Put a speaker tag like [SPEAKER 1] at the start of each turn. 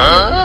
[SPEAKER 1] Huh?